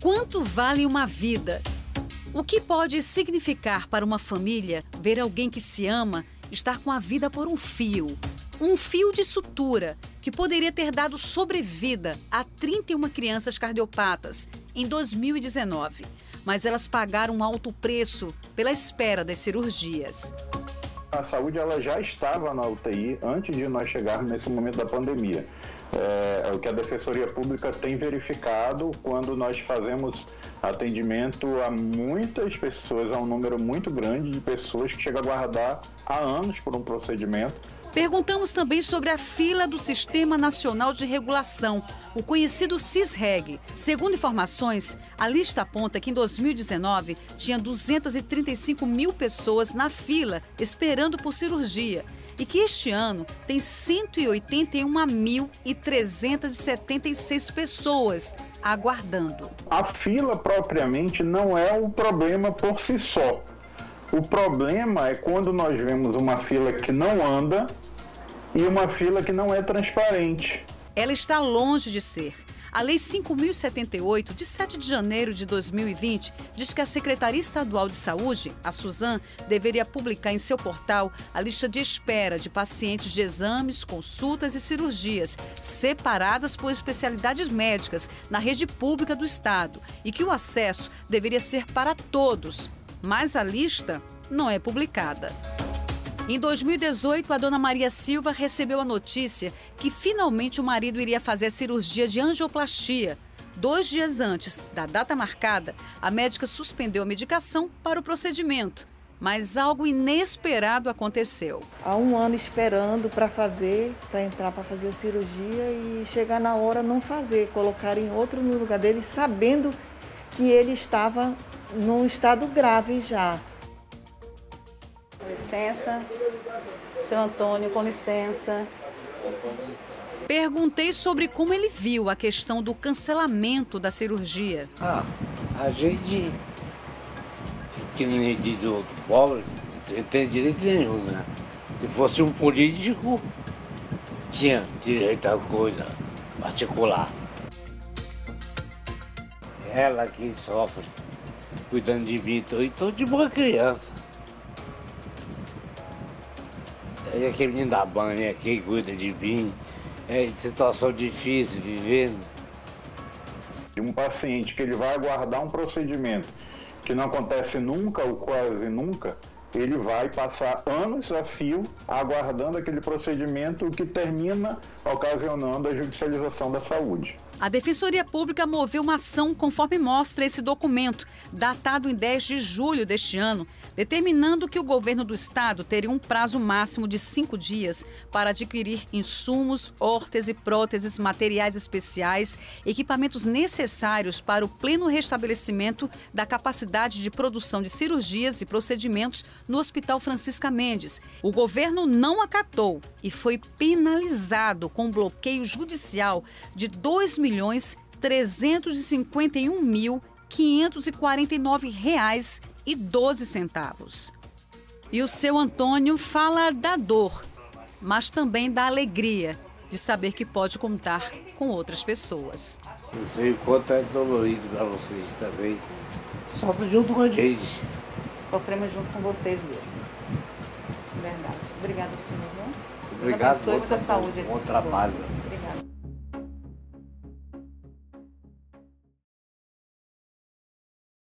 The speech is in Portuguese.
Quanto vale uma vida? O que pode significar para uma família ver alguém que se ama estar com a vida por um fio? Um fio de sutura que poderia ter dado sobrevida a 31 crianças cardiopatas em 2019. Mas elas pagaram um alto preço pela espera das cirurgias. A saúde ela já estava na UTI antes de nós chegarmos nesse momento da pandemia. É, é, o que a Defensoria Pública tem verificado quando nós fazemos atendimento a muitas pessoas, a um número muito grande de pessoas que chegam a aguardar há anos por um procedimento Perguntamos também sobre a fila do Sistema Nacional de Regulação, o conhecido CISREG. Segundo informações, a lista aponta que em 2019 tinha 235 mil pessoas na fila esperando por cirurgia e que este ano tem 181.376 pessoas aguardando. A fila propriamente não é o problema por si só. O problema é quando nós vemos uma fila que não anda e uma fila que não é transparente. Ela está longe de ser. A Lei 5.078, de 7 de janeiro de 2020, diz que a Secretaria Estadual de Saúde, a SUSAN, deveria publicar em seu portal a lista de espera de pacientes de exames, consultas e cirurgias, separadas por especialidades médicas na rede pública do Estado, e que o acesso deveria ser para todos, mas a lista não é publicada. Em 2018, a dona Maria Silva recebeu a notícia que finalmente o marido iria fazer a cirurgia de angioplastia. Dois dias antes da data marcada, a médica suspendeu a medicação para o procedimento. Mas algo inesperado aconteceu. Há um ano esperando para fazer, para entrar para fazer a cirurgia e chegar na hora não fazer, colocar em outro lugar dele, sabendo que ele estava num estado grave já. Com licença, seu Antônio, com licença. Perguntei sobre como ele viu a questão do cancelamento da cirurgia. Ah, a gente, que nem diz o outro pobre, não tem direito nenhum, né? Se fosse um político, tinha direito a coisa particular. Ela que sofre cuidando de mim, então, então de boa criança. É aquele menino da banho, é quem cuida de mim, é situação difícil vivendo. Um paciente que ele vai aguardar um procedimento que não acontece nunca ou quase nunca, ele vai passar anos a fio aguardando aquele procedimento que termina ocasionando a judicialização da saúde. A Defensoria Pública moveu uma ação conforme mostra esse documento, datado em 10 de julho deste ano, determinando que o governo do estado teria um prazo máximo de cinco dias para adquirir insumos, órtese, próteses, materiais especiais, equipamentos necessários para o pleno restabelecimento da capacidade de produção de cirurgias e procedimentos no Hospital Francisca Mendes. O governo não acatou e foi penalizado com bloqueio judicial de 2 milhões milhões 351 mil 549 reais e 12 centavos. E o seu Antônio fala da dor, mas também da alegria de saber que pode contar com outras pessoas. Eu sei o quanto é dolorido para vocês também. Sofre junto com a gente. Sofremos junto com vocês mesmo. Verdade. Obrigada, senhor. Obrigado. Abençoe sua saúde. Bom trabalho.